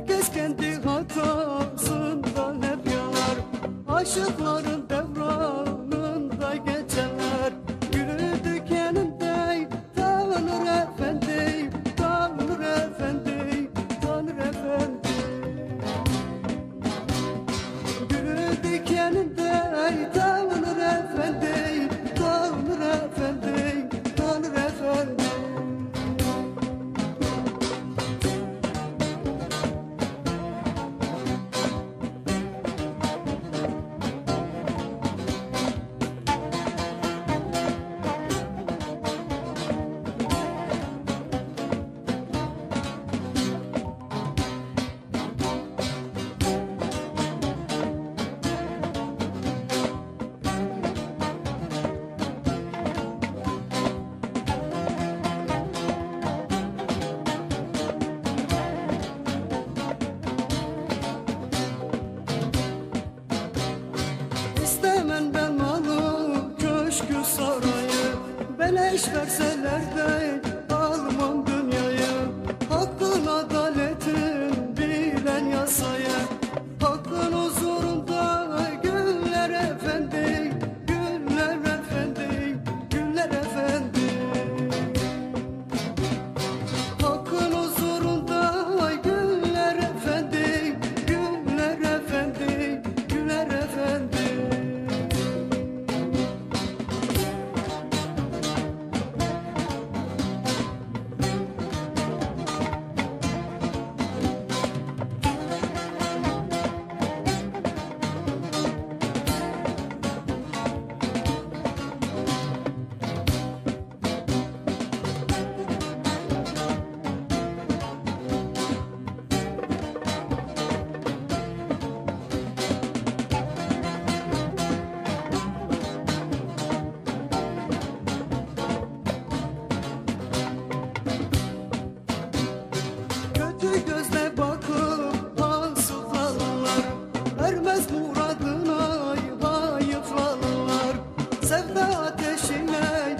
Herkes kendi hatasında hep yanar. Aşıkların isterseler de ateşime